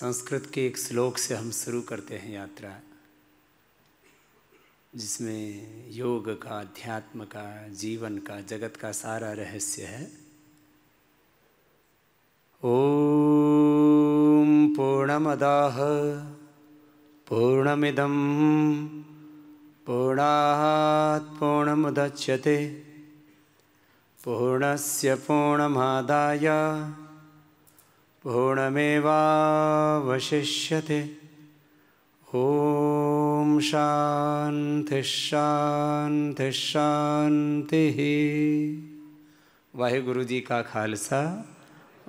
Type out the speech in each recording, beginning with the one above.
संस्कृत के एक श्लोक से हम शुरू करते हैं यात्रा, जिसमें योग का, अध्यात्म का, जीवन का, जगत का सारा रहस्य है। ओम पूर्णमदाह पूर्णमिदम पूर्णात् पूर्णमुदच्यते, पूर्णस्य पूर्णमादाय। पूर्णमेवावशिष्यते। ॐ शान्ति शान्ति शान्तिः। वाहिगुरु जी का खालसा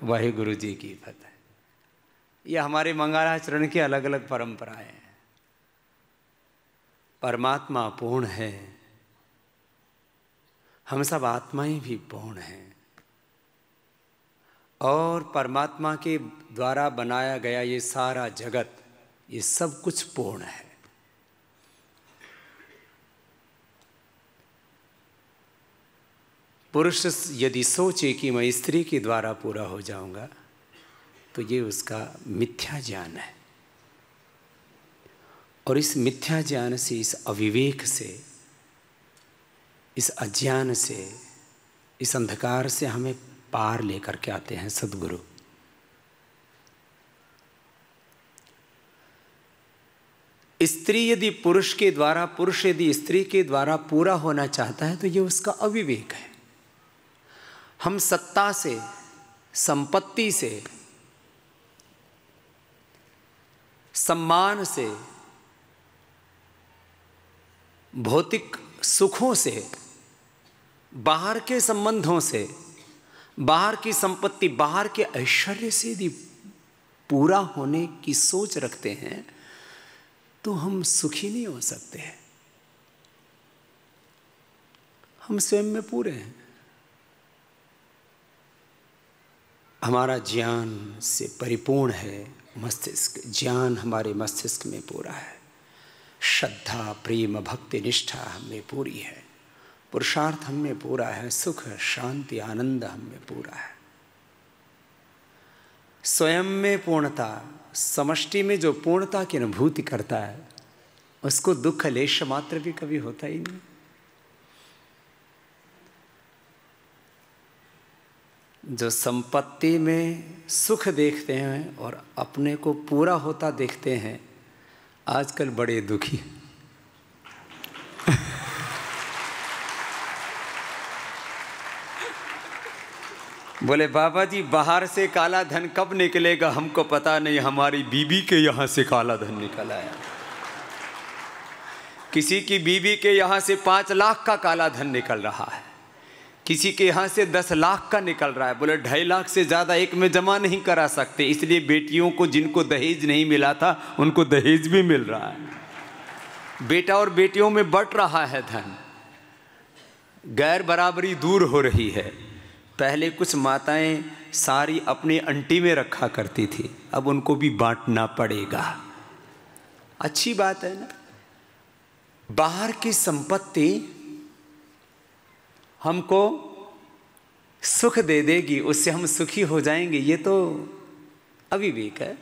वाहिगुरु जी की फतेह। ये हमारे मंगलाचरण की अलग अलग परंपराएँ हैं। परमात्मा पूर्ण है। हम सब आत्माएँ भी पूर्ण हैं। और परमात्मा के द्वारा बनाया गया ये सारा जगत, ये सब कुछ पूर्ण है। पुरुष यदि सोचे कि मैं स्त्री के द्वारा पूरा हो जाऊँगा तो ये उसका मिथ्या ज्ञान है। और इस मिथ्या ज्ञान से, इस अविवेक से, इस अज्ञान से, इस अंधकार से हमें पार लेकर के आते हैं सदगुरु। स्त्री यदि पुरुष के द्वारा, पुरुष यदि स्त्री के द्वारा पूरा होना चाहता है तो ये उसका अविवेक है। हम सत्ता से, संपत्ति से, सम्मान से, भौतिक सुखों से, बाहर के संबंधों से बाहर की संपत्ति, बाहर के ऐश्वर्य से यदि पूरा होने की सोच रखते हैं तो हम सुखी नहीं हो सकते हैं। हम स्वयं में पूरे हैं। हमारा ज्ञान से परिपूर्ण है, मस्तिष्क, ज्ञान हमारे मस्तिष्क में पूरा है। श्रद्धा, प्रेम, भक्ति, निष्ठा हमें पूरी है। पुरुषार्थ हमें पूरा है, सुख शांति, आनंद हमें पूरा है। स्वयं में पूर्णता, समष्टि में जो पूर्णता की अनुभूति करता है, उसको दुख, लेश मात्र भी कभी होता ही नहीं। जो संपत्ति में सुख देखते हैं और अपने को पूरा होता देखते हैं, आजकल बड़े दुखी बोले, बाबा जी, बाहर से काला धन कब निकलेगा? हमको पता नहीं, हमारी बीबी के यहाँ से काला धन निकल आया। किसी की बीबी के यहाँ से पाँच लाख का काला धन निकल रहा है। किसी के यहाँ से दस लाख का निकल रहा है। बोले, ढाई लाख से ज़्यादा एक में जमा नहीं करा सकते। इसलिए बेटियों को जिनको दहेज नहीं मिला था, उनको दहेज भी मिल रहा है। बेटा और बेटियों में बट रहा है धन। गैर बराबरी दूर हो रही है। पहले कुछ माताएँ सारी अपनी अंटी में रखा करती थी, अब उनको भी बांटना पड़ेगा। अच्छी बात है ना? बाहर की संपत्ति हमको सुख दे देगी, उससे हम सुखी हो जाएँगे, ये तो अविवेक है।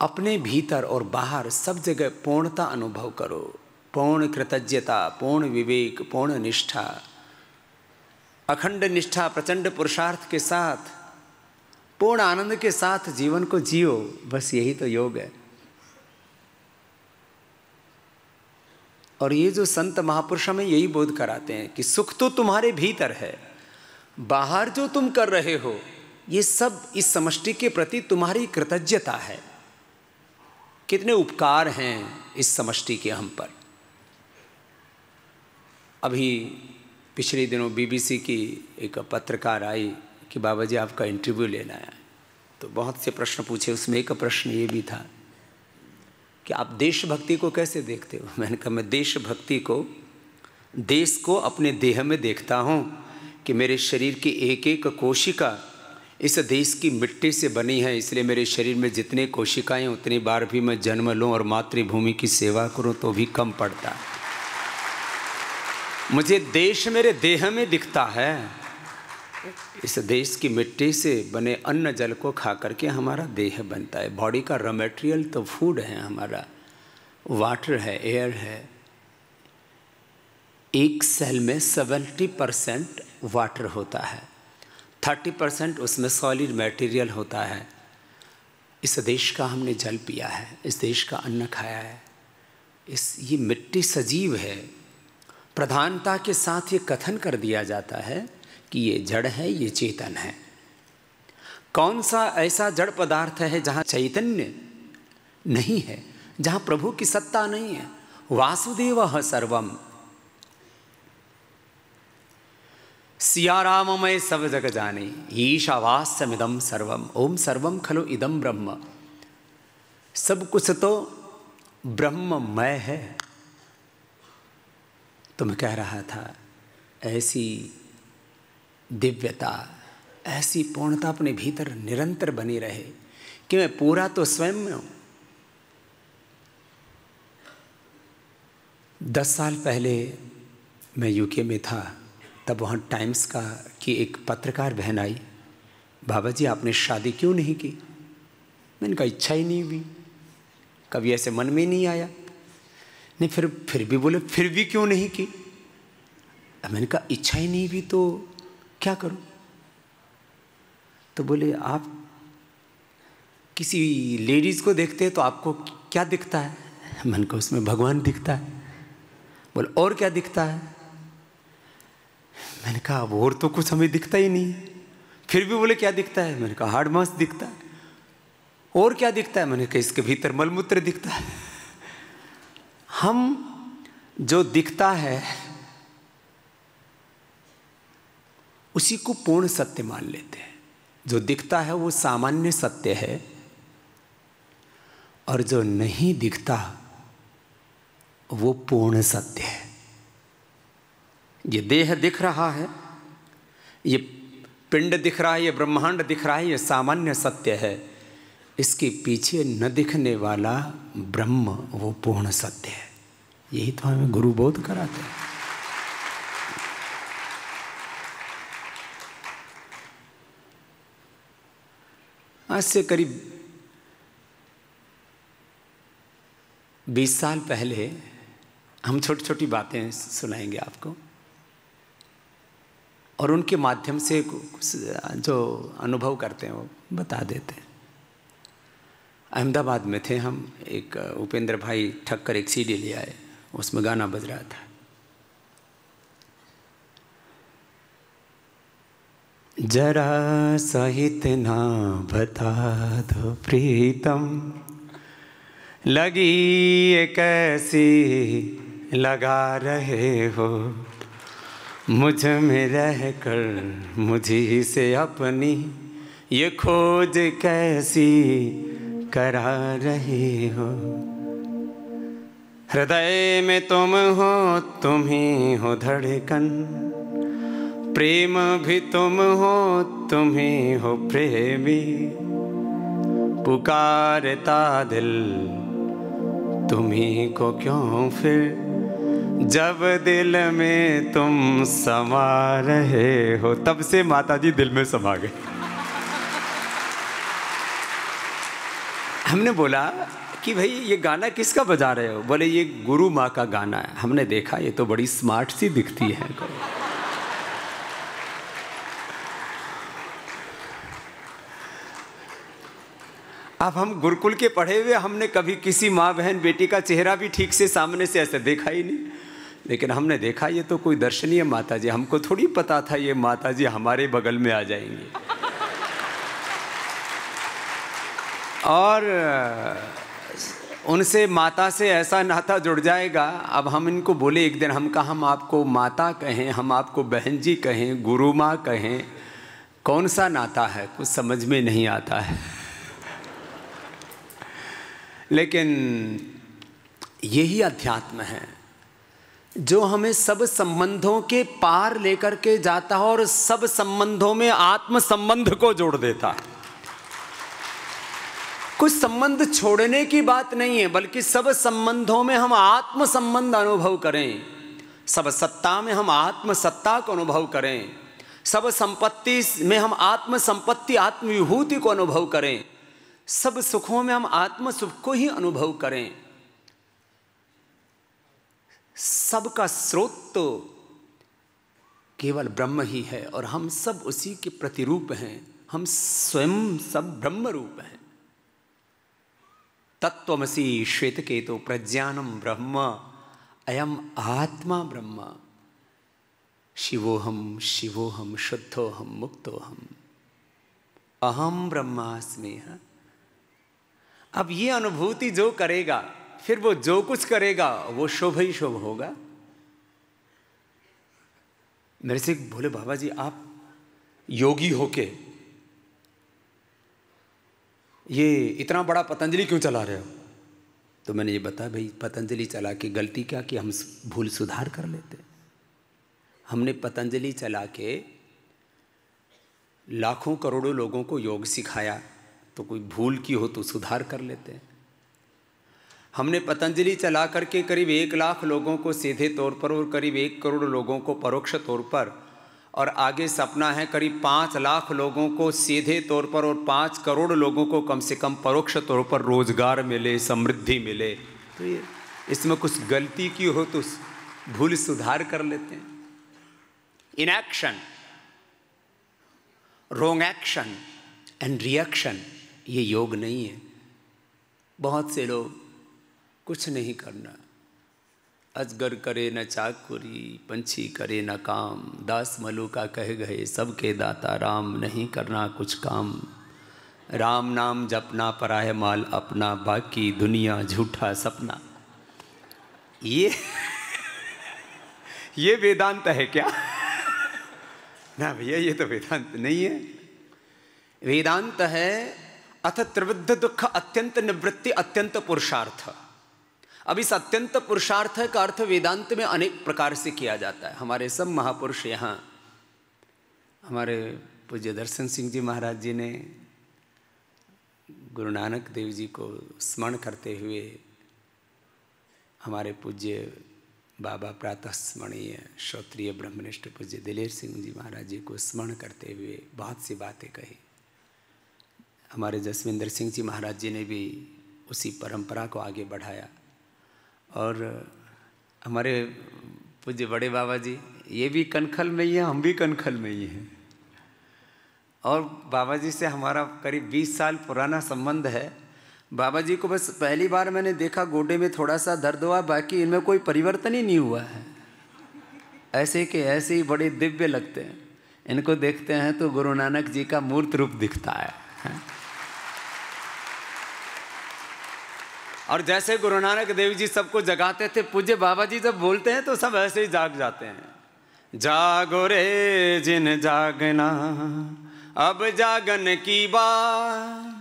अपने भीतर और बाहर सब जगह पूर्णता अनुभव करो। पूर्ण कृतज्ञता, पूर्ण विवेक, पूर्ण निष्ठा। अखंड निष्ठा प्रचंड पुरुषार्थ के साथ, पूर्ण आनंद के साथ जीवन को जियो, बस यही तो योग है। और ये जो संत महापुरुष हमें यही बोध कराते हैं कि सुख तो तुम्हारे भीतर है, बाहर जो तुम कर रहे हो, ये सब इस समष्टि के प्रति तुम्हारी कृतज्ञता है। कितने उपकार हैं इस समष्टि के हम पर। अभी पिछले दिनों बीबीसी की एक पत्रकार आई कि बाबा जी आपका इंटरव्यू लेना है। तो बहुत से प्रश्न पूछे, उसमें एक प्रश्न ये भी था कि आप देशभक्ति को कैसे देखते हो? मैंने कहा, मैं देशभक्ति को, देश को अपने देह में देखता हूँ कि मेरे शरीर की एक एक कोशिका इस देश की मिट्टी से बनी है। इसलिए मेरे शरीर में जितने कोशिकाएँ उतनी बार भी मैं जन्म लूँ और मातृभूमि की सेवा करूँ तो भी कम पड़ता है। मुझे देश मेरे देह में दिखता है। इस देश की मिट्टी से बने अन्न जल को खा करके हमारा देह बनता है। बॉडी का रॉ मटेरियल तो फ़ूड है, हमारा वाटर है एयर है। एक सेल में सेवेंटी परसेंट वाटर होता है। थर्टी परसेंट उसमें सॉलिड मटेरियल होता है। इस देश का हमने जल पिया है, इस देश का अन्न खाया है। इस, ये मिट्टी सजीव है। प्रधानता के साथ ये कथन कर दिया जाता है कि ये जड़ है, ये चेतन है। कौन सा ऐसा जड़ पदार्थ है जहाँ चैतन्य नहीं है, जहाँ प्रभु की सत्ता नहीं है? वासुदेव है सर्वम। सियाराम मैं सब जग जाने ईशावास्यमिदम सर्वम। ओम सर्वम खलो इदम ब्रह्म। सब कुछ तो ब्रह्ममय है। तो मैं कह रहा था, ऐसी दिव्यता, ऐसी पूर्णता अपने भीतर निरंतर बनी रहे कि मैं पूरा तो स्वयं में हूँ। दस साल पहले मैं यूके में था, तब वहाँ टाइम्स का की एक पत्रकार बहन आई, बाबा जी, आपने शादी क्यों नहीं की? मैंने कहा, इच्छा ही नहीं हुई। कभी ऐसे मन में नहीं आया। नहीं, फिर फिर भी बोले, फिर भी क्यों नहीं की? मैंने कहा, इच्छा ही नहीं हुई तो क्या करूँ? तो बोले, आप किसी लेडीज़ को देखते हैं तो आपको क्या दिखता है? मन को उसमें भगवान दिखता है। बोले, और क्या दिखता है? मैंने कहा, अब और तो कुछ हमें दिखता ही नहीं फिर भी बोले, क्या दिखता है? मैंने कहा हार्ड मांस दिखता है। और क्या दिखता है? मैंने कहा, इसके भीतर मलमूत्र दिखता है। हम जो दिखता है, उसी को पूर्ण सत्य मान लेते हैं। जो दिखता है, वो सामान्य सत्य है। और जो नहीं दिखता, वो पूर्ण सत्य है। ये देह दिख रहा है, ये पिंड दिख रहा है, ये ब्रह्मांड दिख रहा है, ये सामान्य सत्य है। इसके पीछे न दिखने वाला ब्रह्म, वो पूर्ण सत्य है। यही तो हमें गुरु बोध कराते हैं। आज से करीब बीस साल पहले हम छोटी छोटी बातें सुनाएँगे आपको। और उनके माध्यम से जो अनुभव करते हैं वो बता देते हैं। अहमदाबाद में थे हम, एक उपेंद्र भाई ठक्कर एक सीडी ले आए। उसमें गाना बज रहा था। जरा सहित ना बता दो प्रीतम लगी एक ऐसी लगा रहे हो? मुझमें रह कर मुझी से अपनी ये खोज कैसी करा रहे हो? हृदय में तुम हो, तुम ही हो धड़कन। प्रेम भी तुम हो, तुम ही हो प्रेमी। पुकारता दिल तुम्ही को क्यों फिर? जब दिल में तुम समा रहे हो, तब से माता जी दिल में समा गए। हमने बोला कि भाई, ये गाना किसका बजा रहे हो? बोले, ये गुरु माँ का गाना है। हमने देखा, ये तो बड़ी स्मार्ट सी दिखती है। अब हम गुरुकुल के पढ़े हुए, हमने कभी किसी माँ बहन बेटी का चेहरा भी ठीक से सामने से ऐसे देखा ही नहीं। लेकिन हमने देखा, ये तो कोई दर्शनीय माता जी हमको थोड़ी पता था ये माता जी हमारे बगल में आ जाएँगी। और उनसे माता से ऐसा नाता जुड़ जाएगा। अब हम इनको बोले एक दिन, हम कहा, हम आपको माता कहें, हम आपको बहन जी कहें, गुरु माँ कहें। कौन सा नाता है? कुछ समझ में नहीं आता है। लेकिन यही अध्यात्म है, जो हमें सब संबंधों के पार लेकर के जाता है और सब संबंधों में आत्म संबंध को जोड़ देता है। कुछ संबंध छोड़ने की बात नहीं है, बल्कि सब संबंधों में हम आत्म संबंध अनुभव करें। सब सत्ता में हम आत्म सत्ता को अनुभव करें। सब संपत्ति में हम आत्म संपत्ति आत्म विभूति को अनुभव करें। सब सुखों में हम आत्म सुख को ही अनुभव करें। सबका स्रोत तो केवल ब्रह्म ही है, और हम सब उसी के प्रतिरूप हैं। हम स्वयं सब ब्रह्म रूप हैं। तत्वमसी श्वेत के तो प्रज्ञानम ब्रह्म, अयम आत्मा ब्रह्म। शिवोहम शिवोहम शुद्धोहम मुक्तोहम अहम ब्रह्मास्मि अब ये अनुभूति जो करेगा, फिर वो जो कुछ करेगा, वो शुभ ही शुभ होगा। मेरे से बोले बाबा जी, आप योगी होके ये इतना बड़ा पतंजलि क्यों चला रहे हो? तो मैंने ये बताया, भाई, पतंजलि चला के गलती क्या कि हम भूल सुधार कर लेते? हमने पतंजलि चला के लाखों करोड़ों लोगों को योग सिखाया तो कोई भूल की हो तो सुधार कर लेते हैं। हमने पतंजलि चला करके करीब एक लाख लोगों को सीधे तौर पर और करीब एक करोड़ लोगों को परोक्ष तौर पर और आगे सपना है करीब पाँच लाख लोगों को सीधे तौर पर और पाँच करोड़ लोगों को कम से कम परोक्ष तौर पर रोज़गार मिले, समृद्धि मिले। तो ये, इसमें कुछ गलती की हो तो भूल सुधार कर लेते हैं। Inaction wrong action and reaction ये योग नहीं है। बहुत से लोग कुछ नहीं करना। अजगर करे न चाकुरी, पंछी करे न काम। दास मलू का कह गए, सबके दाता राम, नहीं करना कुछ काम। राम नाम जपना पराय माल अपना, बाकी दुनिया झूठा सपना। ये ये वेदांत है क्या? ना भैया, ये तो वेदांत नहीं है। वेदांत है, अथ त्रिवृद्ध दुख अत्यंत निवृत्ति, अत्यंत पुरुषार्थ। अब इस अत्यंत पुरुषार्थ का अर्थ वेदांत में अनेक प्रकार से किया जाता है। हमारे सब महापुरुष यहाँ, हमारे पूज्य दर्शन सिंह जी महाराज जी ने, गुरु नानक देव जी को स्मरण करते हुए हमारे पूज्य बाबा प्रातः स्मरणीय श्रोत्रिय ब्रह्मनिष्ठ पूज्य दिलेर सिंह जी महाराज जी को स्मरण करते हुए बहुत सी बातें कही। हमारे जसविंदर सिंह जी महाराज जी ने भी उसी परंपरा को आगे बढ़ाया। और हमारे पूज्य बड़े बाबा जी, ये भी कनखल में ही हैं, हम भी कनखल में ही हैं। और बाबा जी से हमारा करीब 20 साल पुराना संबंध है। बाबा जी को बस पहली बार मैंने देखा, गोडे में थोड़ा सा दर्द हुआ, बाकी इनमें कोई परिवर्तन ही नहीं हुआ है। ऐसे के ऐसे ही बड़े दिव्य लगते हैं। इनको देखते हैं तो गुरु नानक जी का मूर्त रूप दिखता है। और जैसे गुरु नानक देव जी सबको जगाते थे, पूज्य बाबा जी जब बोलते हैं तो सब ऐसे ही जाग जाते हैं। जागो रे जिन जागना, अब जागन की बात।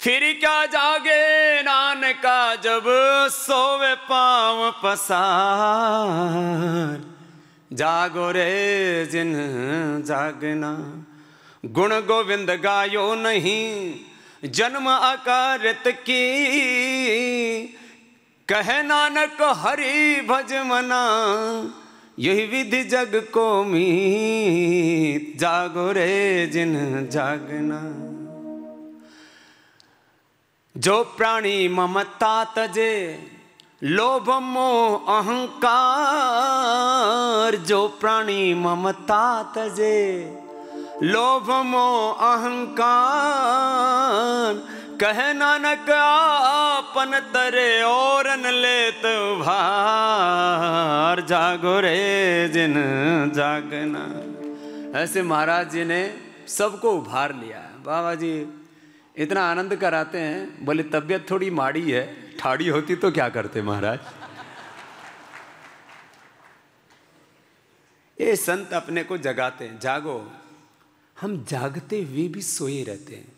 फिर क्या जागे नानका जब सोवे पाव पसार। जागो रे जिन जागना, गुण गोविंद गायो नहीं जन्म अकारत की। कह नानक हरि भज मना, यही विधि जग को मीत। जागो रे जिन जागना। जो प्राणी ममता तजे, लोभ मोह अहंकार। जो प्राणी ममता तजे लोभ मोह अहंकार। कह नानक, आपन तरे और लेत भार। जागो रे जिन जागना। ऐसे महाराज जी ने सबको उभार लिया बाबा जी, इतना आनंद कराते हैं, बोले, तबीयत थोड़ी माड़ी है, ठाड़ी होती तो क्या करते महाराज? ये संत अपने को जगाते हैं, जागो। हम जागते हुए भी सोए रहते हैं।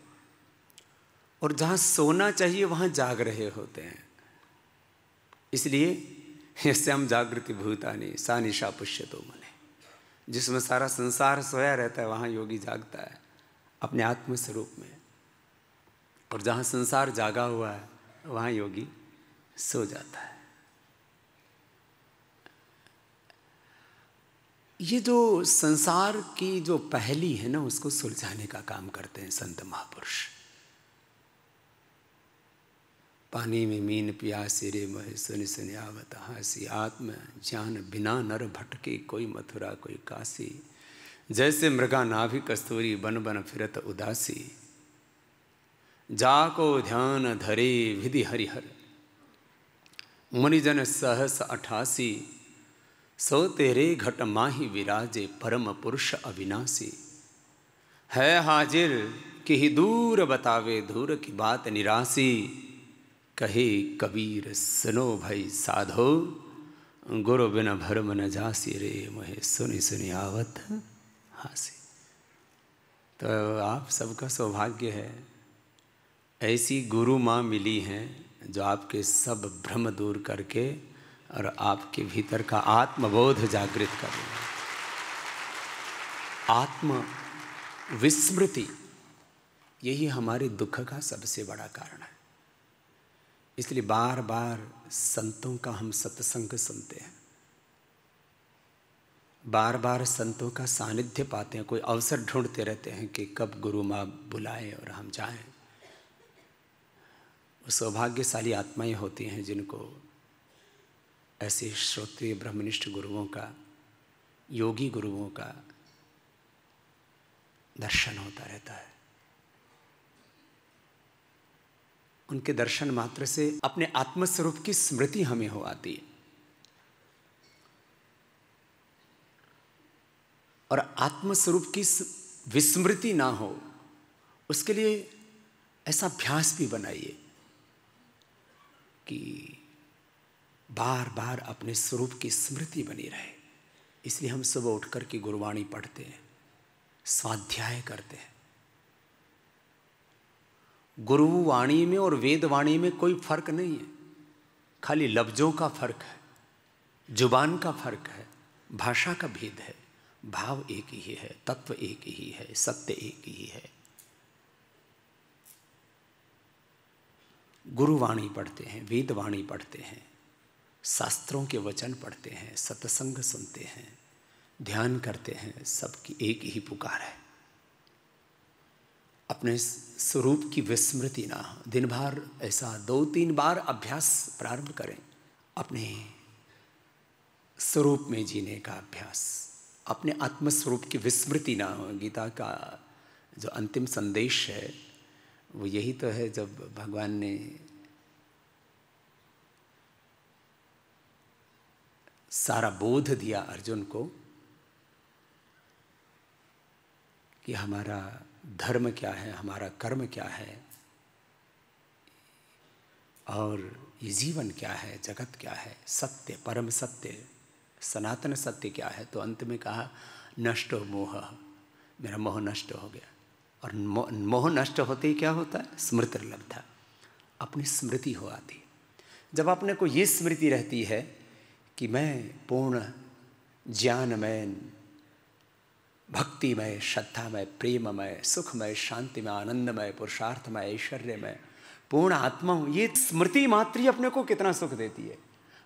और जहाँ सोना चाहिए, वहाँ जाग रहे होते हैं। इसलिए इससे हम जागृति भूतानी सा निशा पुष्य तो मने। जिसमें सारा संसार सोया रहता है, वहाँ योगी जागता है, अपने आत्म स्वरूप में। और जहाँ संसार जागा हुआ है, वहाँ योगी सो जाता है। ये जो संसार की जो पहली है ना, उसको सुलझाने का काम करते हैं संत महापुरुष। पानी में मीन प्यासी रे महे, सुन सुन आवत हासी, आत्म, ज्ञान बिना नर भटके, कोई मथुरा, कोई काशी। जैसे मृगा नाभि कस्तूरी, बन बन फिरत उदासी। जाको ध्यान धरे विधि हरिहर। मुनिजन सहस अठासी। सो तेरे घट माही विराजे परम पुरुष अविनाशी। है हाजिर कि ही दूर बतावे दूर की बात निराशी। कहे कबीर, सुनो भाई साधो, गुरु बिन भरम न जासी रे महे, सुनी सुनी आवत हासी। तो आप सबका सौभाग्य है, ऐसी गुरु माँ मिली हैं जो आपके सब भ्रम दूर करके और आपके भीतर का आत्मबोध जागृत कर आत्म विस्मृति, यही हमारे दुख का सबसे बड़ा कारण है। इसलिए बार बार संतों का हम सत्संग सुनते हैं। बार बार संतों का सानिध्य पाते हैं, कोई अवसर ढूंढते रहते हैं कि कब गुरु माँ बुलाएँ और हम जाएँ। सौभाग्यशाली आत्माएँ होती हैं जिनको ऐसे श्रोत्रिय ब्रह्मनिष्ठ गुरुओं का, योगी गुरुओं का दर्शन होता रहता है। उनके दर्शन मात्र से अपने आत्मस्वरूप की स्मृति हमें हो आती है। और आत्मस्वरूप की विस्मृति ना हो, उसके लिए ऐसा अभ्यास भी बनाइए कि बार बार अपने स्वरूप की स्मृति बनी रहे। इसलिए हम सुबह उठ कर के गुरवाणी पढ़ते हैं, स्वाध्याय करते हैं। गुरुवाणी में और वेदवाणी में कोई फ़र्क नहीं है। खाली लफ्जों का फ़र्क है, ज़ुबान का फ़र्क है, भाषा का भेद है। भाव एक ही है, तत्व एक ही है, सत्य एक ही है। गुरुवाणी पढ़ते हैं, वेदवाणी पढ़ते हैं। शास्त्रों के वचन पढ़ते हैं, सत्संग सुनते हैं, ध्यान करते हैं, सबकी एक ही पुकार है। अपने स्वरूप की विस्मृति ना हो दिन भर ऐसा दो तीन बार अभ्यास प्रारंभ करें, अपने स्वरूप में जीने का अभ्यास, अपने आत्मस्वरूप की विस्मृति ना हो गीता का जो अंतिम संदेश है, वो यही तो है जब भगवान ने सारा बोध दिया अर्जुन को कि हमारा धर्म क्या है, हमारा कर्म क्या है, और ये जीवन क्या है, जगत क्या है, सत्य, परम सत्य, सनातन सत्य क्या है? तो अंत में कहा, नष्ट हो मोह। मेरा मोह नष्ट हो गया। और मोह नष्ट होते ही क्या होता है? स्मृति लब्धा। अपनी स्मृति हो आती। जब अपने को ये स्मृति रहती है कि मैं पूर्ण ज्ञानमय भक्तिमय, श्रद्धामय, प्रेममय, सुखमय, शांतिमय, आनंदमय, पुरुषार्थमय, ऐश्वर्यमय, पूर्ण आत्मा हूँ। ये स्मृति मात्र ही अपने को कितना सुख देती है?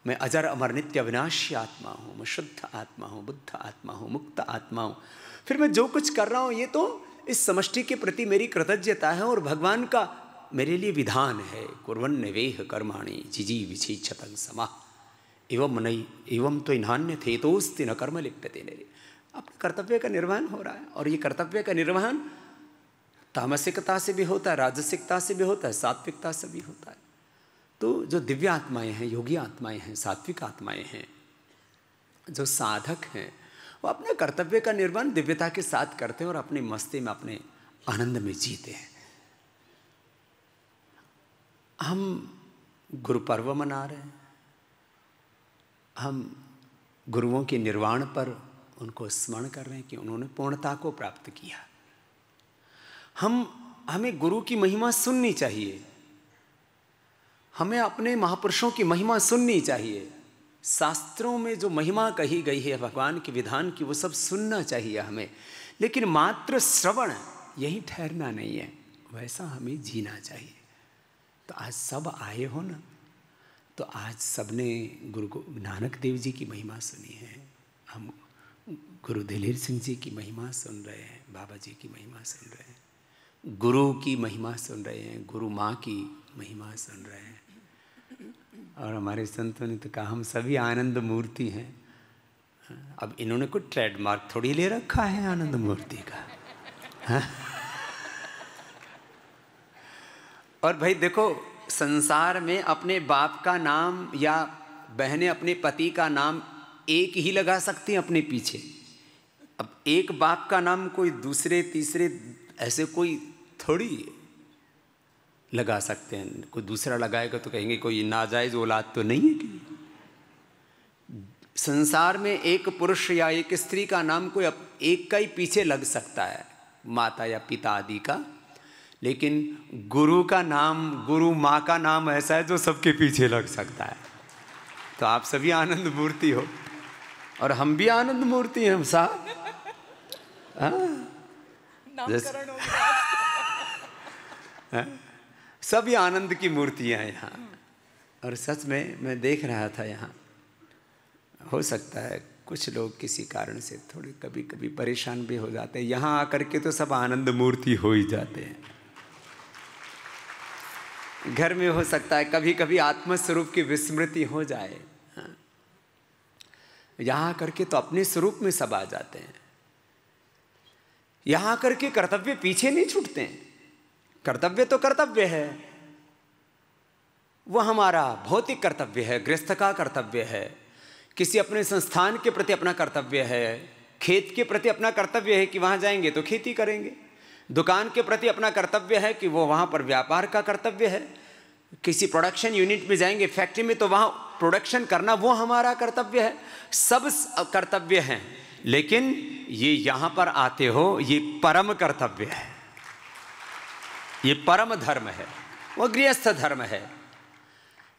मैं अजर अमर नित्य अविनाशी आत्मा हूँ, मैं शुद्ध आत्मा हूँ, बुद्ध आत्मा हूँ, मुक्त आत्मा हूँ। फिर मैं जो कुछ कर रहा हूँ, ये तो इस समष्टि के प्रति मेरी कृतज्ञता है और भगवान का मेरे लिए विधान है। कुरवन निवेह कर्माणी जिजी विछी छतंग समा एवं नहीं एवं तो इन्हान्य थे तो उस दिन कर्म लिप्यते मेरे। अपने कर्तव्य का निर्वहन हो रहा है, और ये कर्तव्य का निर्वहन तामसिकता से भी होता है, राजसिकता से भी होता है, सात्विकता से भी होता है। तो जो दिव्य आत्माएँ हैं, योगी आत्माएँ हैं, सात्विक आत्माएँ हैं, जो साधक हैं, वो अपने कर्तव्य का निर्वहन दिव्यता के साथ करते हैं और अपनी मस्ती में, अपने आनंद में जीते हैं। हम गुरु पर्व मना रहे हैं हम गुरुओं के निर्वाण पर उनको स्मरण कर रहे हैं कि उन्होंने पूर्णता को प्राप्त किया। हम, हमें गुरु की महिमा सुननी चाहिए। हमें अपने महापुरुषों की महिमा सुननी चाहिए। शास्त्रों में जो महिमा कही गई है, भगवान के विधान की, वो सब सुनना चाहिए हमें। लेकिन मात्र श्रवण, यही ठहरना नहीं है। वैसा हमें जीना चाहिए। तो आज सब आए हो ना तो आज सबने गुरु को, नानक देव जी की महिमा सुनी है। हम गुरु दिलेर सिंह जी की महिमा सुन रहे हैं, बाबा जी की महिमा सुन रहे हैं, गुरु की महिमा सुन रहे हैं, गुरु माँ की महिमा सुन रहे हैं। और हमारे संतों ने तो कहा, हम सभी आनंद मूर्ति हैं। अब इन्होंने कुछ ट्रेडमार्क थोड़ी ले रखा है आनंद मूर्ति का। हाँ? और भाई देखो संसार में अपने बाप का नाम या बहनें अपने पति का नाम एक ही लगा सकती हैं अपने पीछे। अब एक बाप का नाम कोई दूसरे, तीसरे ऐसे कोई थोड़ी लगा सकते हैं। कोई दूसरा लगाएगा तो कहेंगे कोई नाजायज औलाद तो नहीं है कि। संसार में एक पुरुष या एक स्त्री का नाम कोई एक का ही पीछे लग सकता है। माता या पिता आदि का लेकिन गुरु का नाम गुरु माँ का नाम ऐसा है जो सबके पीछे लग सकता है। तो आप सभी आनंद मूर्ति हो। और हम भी आनंद मूर्ति हैं हम साहब हाँ? हाँ? सभी आनंद की मूर्तियाँ हैं यहाँ। और सच में मैं देख रहा था यहाँ। हो सकता है कुछ लोग किसी कारण से थोड़े कभी कभी परेशान भी हो जाते हैं। यहाँ आकर के तो सब आनंद मूर्ति हो ही जाते हैं। घर में हो सकता है कभी कभी आत्मस्वरूप की विस्मृति हो जाए। हाँ। यहाँ करके तो अपने स्वरूप में सब आ जाते हैं। यहाँ करके कर्तव्य पीछे नहीं छूटते हैं। कर्तव्य तो कर्तव्य है। वह हमारा भौतिक कर्तव्य है, गृहस्थ का कर्तव्य है। किसी अपने संस्थान के प्रति अपना कर्तव्य है। खेत के प्रति अपना कर्तव्य है कि वहाँ जाएँगे तो खेती करेंगे। दुकान के प्रति अपना कर्तव्य है कि वो वहाँ पर व्यापार का कर्तव्य है। किसी प्रोडक्शन यूनिट में जाएँगे फैक्ट्री में तो वहाँ प्रोडक्शन करना वो हमारा कर्तव्य है। सब कर्तव्य हैं, लेकिन ये यहाँ पर आते हो, ये परम कर्तव्य है। ये परम धर्म है, वो गृहस्थ धर्म है।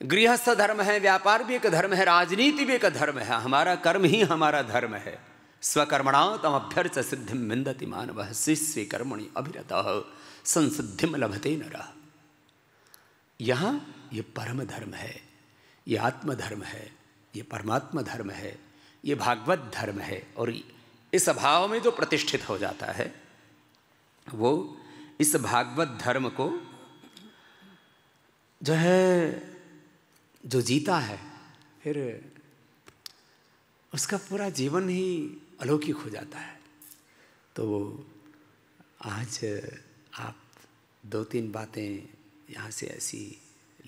गृहस्थ धर्म है, व्यापार भी एक धर्म है, राजनीति भी एक धर्म है, हमारा कर्म ही हमारा धर्म है। स्वकर्मणा तम अभ्यर्थ सिद्धि मिंदति मानव शिष्य कर्मणि अभिरत। संसिद्धिम लभते न यहाँ ये परम धर्म है, ये आत्मधर्म है, ये परमात्मा धर्म है, ये भागवत धर्म है और इस अभाव में जो प्रतिष्ठित हो जाता है, वो इस भागवत धर्म को जो है, जो जीता है, फिर उसका पूरा जीवन ही अलौकिक हो जाता है। तो आज आप दो तीन बातें यहाँ से ऐसी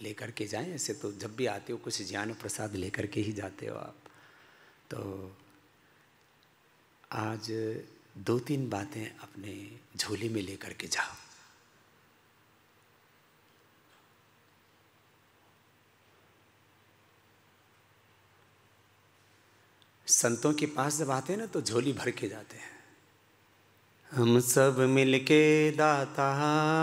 लेकर के जाएँ, ऐसे तो जब भी आते हो कुछ ज्ञान प्रसाद लेकर के ही जाते हो आप। तो आज दो तीन बातें अपने झोली में लेकर के जाओ। संतों के पास जब आते हैं ना तो झोली भर के जाते हैं। हम सब मिलके दाता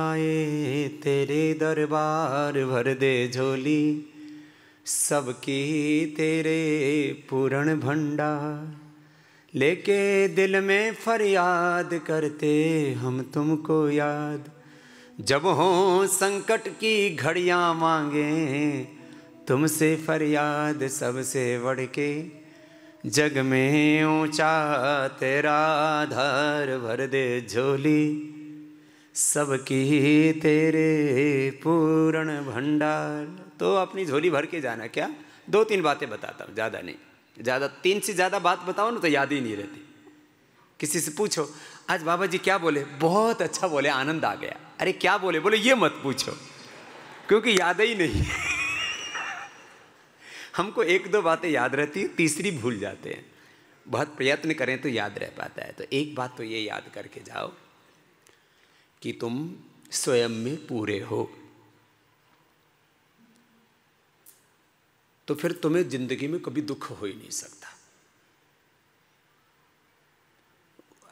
आए, तेरे दरबार भर दे झोली। सबकी तेरे पूरण भंडार, लेके दिल में फरियाद करते हम तुमको याद। जब हो संकट की घड़ियाँ मांगे, तुमसे फरियाद सबसे बढ़ के जग में ऊँचा तेरा धार भर दे झोली। सबकी तेरे पूर्ण भंडार। तो अपनी झोली भर के जाना क्या? दो तीन बातें बताता हूँ, ज़्यादा नहीं। ज़्यादा तीन से ज़्यादा बात बताओ ना तो याद ही नहीं रहती। किसी से पूछो, आज बाबा जी क्या बोले? बहुत अच्छा बोले, आनंद आ गया। अरे, क्या बोले? बोले, ये मत पूछो, क्योंकि याद ही नहीं हमको एक दो बातें याद रहती हैं, तीसरी भूल जाते हैं। बहुत प्रयत्न करें तो याद रह पाता है। तो एक बात तो ये याद करके जाओ कि तुम स्वयं में पूरे हो। तो फिर तुम्हें ज़िंदगी में कभी दुख हो ही नहीं सकता।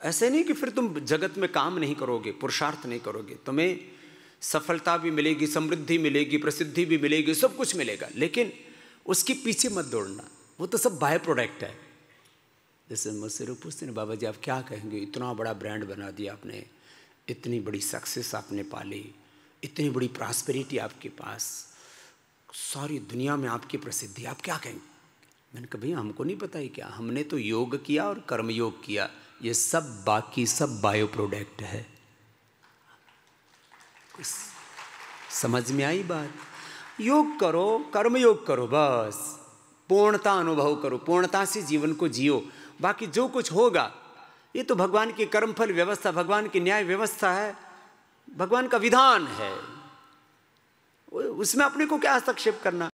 ऐसे नहीं कि फिर तुम जगत में काम नहीं करोगे, पुरुषार्थ नहीं करोगे। तुम्हें सफलता भी मिलेगी, समृद्धि मिलेगी, प्रसिद्धि भी मिलेगी, सब कुछ मिलेगा। लेकिन उसके पीछे मत दौड़ना। वो तो सब बाय प्रोडक्ट है। जैसे मुझसे लोग पूछते हैं, बाबा जी, आप क्या कहेंगे? इतना बड़ा ब्रांड बना दिया आपने। इतनी बड़ी सक्सेस आपने पाली। इतनी बड़ी प्रॉस्पेरिटी आपके पास। सारी दुनिया में आपकी प्रसिद्धि। आप क्या कहेंगे? मैंने कहा, भैया, हमको नहीं पता ही क्या? हमने तो योग किया और कर्मयोग किया। ये सब बाकी सब बायो प्रोडक्ट है समझ में आई बात? योग करो, कर्मयोग करो, बस। पूर्णता अनुभव करो, पूर्णता से जीवन को जियो। बाकी जो कुछ होगा, ये तो भगवान की कर्मफल व्यवस्था, भगवान की न्याय व्यवस्था है। भगवान का विधान है। उसमें अपने को क्या हस्तक्षेप करना?